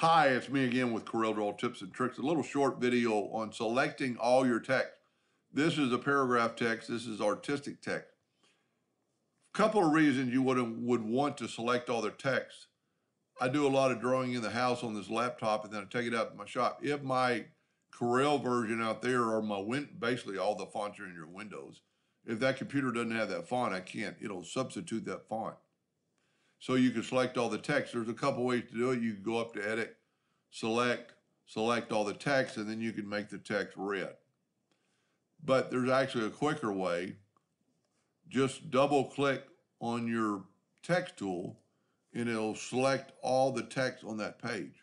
Hi, it's me again with CorelDRAW tips and tricks. A little short video on selecting all your text. This is a paragraph text. This is artistic text. A couple of reasons you would would want to select all the text. I do a lot of drawing in the house on this laptop, and then I take it out to my shop. If my Corel version out there or my win, basically all the fonts are in your Windows. If that computer doesn't have that font, I can't. It'll substitute that font. So you can select all the text. There's a couple ways to do it. You can go up to edit, select, select all the text, and then you can make the text red. But there's actually a quicker way. Just double click on your text tool and it'll select all the text on that page.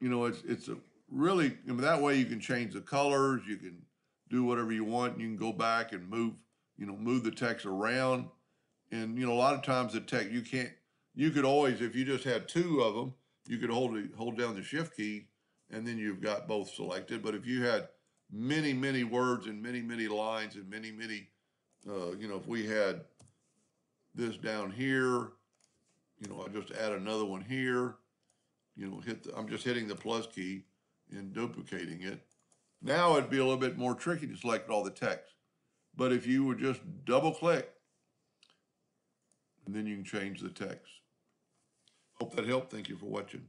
You know, it's it's a really I mean, that way you can change the colors, you can do whatever you want, you can go back and move, you know, move the text around and you know, a lot of times the tech you can't. You could always, if you just had two of them, you could hold hold down the shift key, and then you've got both selected. But if you had many, many words and many, many lines and many, many, uh, you know, if we had this down here, you know, I just add another one here. You know, hit the, I'm just hitting the plus key and duplicating it. Now it'd be a little bit more tricky to select all the text. But if you would just double click and then you can change the text. Hope that helped. Thank you for watching.